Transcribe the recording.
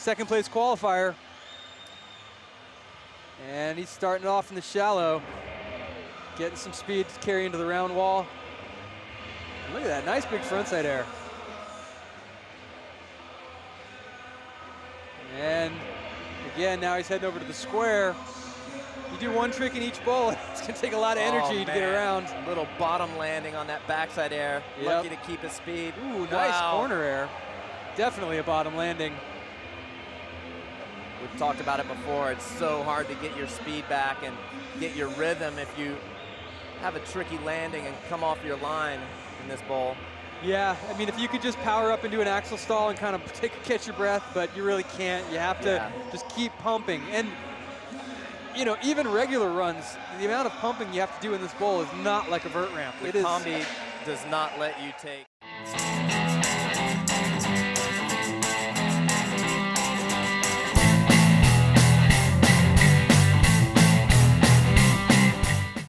second place qualifier. And he's starting off in the shallow, getting some speed to carry into the round wall. Look at that, nice big frontside air. And again, now he's heading over to the square. You do one trick in each bowl, it's gonna take a lot of oh, energy Oh, to get around. Little bottom landing on that backside air. Yep. Lucky to keep his speed. Ooh, nice Wow. corner air. Definitely a bottom landing. We've talked about it before. It's so hard to get your speed back and get your rhythm if you have a tricky landing and come off your line in this bowl. Yeah, I mean, if you could just power up and do an axle stall and kind of take catch your breath, but you really can't. You have to Yeah. just keep pumping. And, you know, even regular runs, the amount of pumping you have to do in this bowl is not like a vert ramp. The It is. does not let you take.